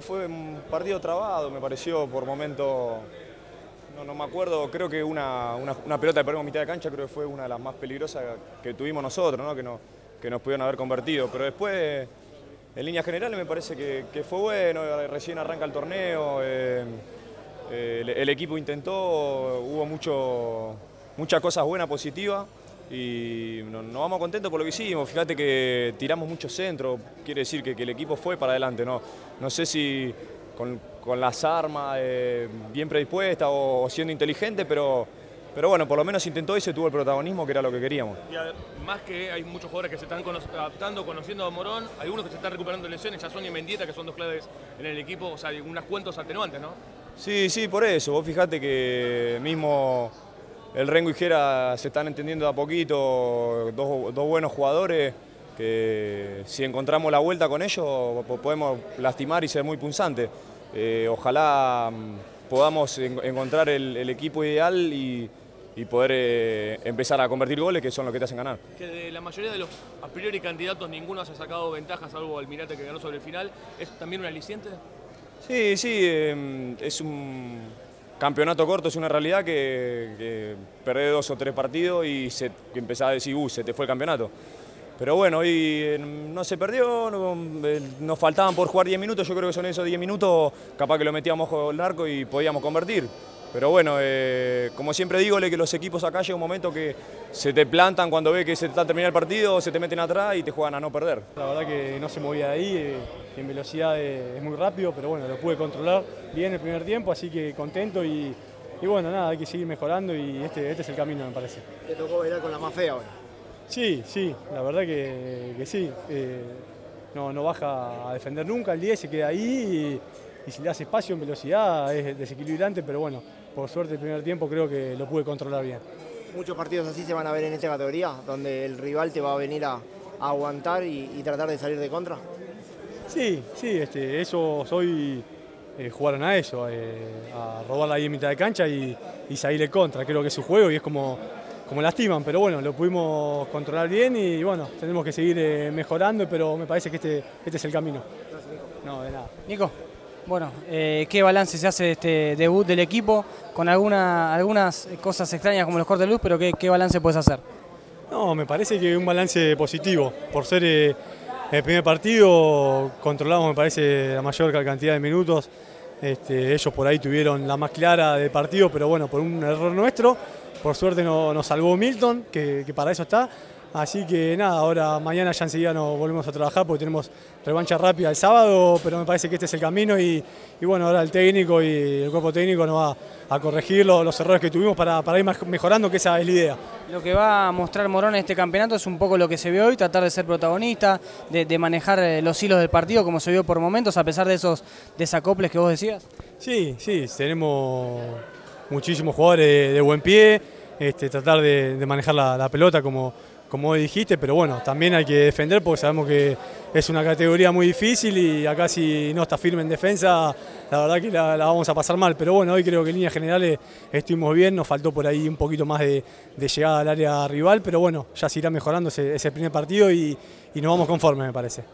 fue un partido trabado, me pareció por momento, no, no me acuerdo, creo que una, una, pelota que perdimos mitad de cancha creo que fue una de las más peligrosas que tuvimos nosotros, ¿no? que, no, que nos pudieron haber convertido, pero después en líneas generales me parece que, que fue bueno, recién arranca el torneo, eh, eh, el, el, equipo intentó, hubo mucho, muchas cosas buenas, positivas y nos, nos vamos contentos por lo que hicimos. Fíjate que tiramos mucho centro, quiere decir que, que el equipo fue para adelante. No, no sé si con, con las armas eh, bien predispuestas o, o, siendo inteligente, pero, pero bueno, por lo menos intentó y se tuvo el protagonismo que era lo que queríamos. Y además que hay muchos jugadores que se están cono adaptando, conociendo a Morón, algunos que se están recuperando de lesiones, ya y Mendieta, que son dos claves en el equipo, o sea, hay unas cuentos atenuantes, ¿no? Sí, sí, por eso. Vos fijate que mismo el Rengo y Jera se están entendiendo de a poquito, dos, dos, buenos jugadores que si encontramos la vuelta con ellos podemos lastimar y ser muy punzantes. Eh, ojalá mm, podamos en, encontrar el, el, equipo ideal y, y poder eh, empezar a convertir goles que son los que te hacen ganar. Que de la mayoría de los a priori candidatos ninguno haya sacado ventajas, salvo Almirante que ganó sobre el final, ¿es también un aliciente? Sí, sí, eh, es un campeonato corto, es una realidad que, que perdés dos o tres partidos y se, empezás a decir, uh, se te fue el campeonato. Pero bueno, hoy eh, no se perdió, eh, nos faltaban por jugar 10 minutos, yo creo que son esos 10 minutos, capaz que lo metíamos con el arco y podíamos convertir. Pero bueno, eh, como siempre digo, que los equipos acá llega un momento que se te plantan cuando ve que se está terminando el partido, se te meten atrás y te juegan a no perder. La verdad que no se movía de ahí, eh, en velocidad es muy rápido, pero bueno, lo pude controlar bien el primer tiempo, así que contento y, y bueno, nada, hay que seguir mejorando y este, este es el camino, me parece. ¿Te tocó bailar con la más fea ahora? Sí, sí, la verdad que, que sí. Eh, no, no baja a defender nunca, el 10 se queda ahí y, y si le das espacio en velocidad es desequilibrante, pero bueno, por suerte el primer tiempo creo que lo pude controlar bien. Muchos partidos así se van a ver en esta categoría, donde el rival te va a venir a, a aguantar y, y, tratar de salir de contra. Sí, sí, este, eso hoy eh, jugaron a eso, eh, a robar ahí en mitad de cancha y, y salir de contra. Creo que es su juego y es como, como lastiman, pero bueno, lo pudimos controlar bien y bueno, tenemos que seguir eh, mejorando, pero me parece que este, este es el camino. Gracias, Nico. No, de nada. Nico. Bueno, eh, ¿qué balance se hace de este debut del equipo? Con alguna, algunas cosas extrañas como los cortes de luz, pero ¿qué, balance puedes hacer? No, me parece que un balance positivo. Por ser eh, el primer partido, controlamos, me parece, la mayor cantidad de minutos. Este, ellos por ahí tuvieron la más clara del partido, pero bueno, por un error nuestro. Por suerte no, nos salvó Milton, que para eso está. Así que nada, ahora mañana ya enseguida nos volvemos a trabajar porque tenemos revancha rápida el sábado, pero me parece que este es el camino y, y bueno, ahora el técnico y el cuerpo técnico nos va a corregir los, los errores que tuvimos para, para, ir mejorando, que esa es la idea. Lo que va a mostrar Morón en este campeonato es un poco lo que se ve hoy, tratar de ser protagonista, de, de manejar eh, los hilos del partido como se vio por momentos, a pesar de esos desacoples que vos decías. Sí, sí, tenemos muchísimos jugadores de, de buen pie, este, tratar de, de manejar la, la pelota como como dijiste, pero bueno, también hay que defender porque sabemos que es una categoría muy difícil y acá si no está firme en defensa, la verdad que la, vamos a pasar mal. Pero bueno, hoy creo que en líneas generales estuvimos bien, nos faltó por ahí un poquito más de, llegada al área rival, pero bueno, ya se irá mejorando ese, ese primer partido y, y nos vamos conformes, me parece.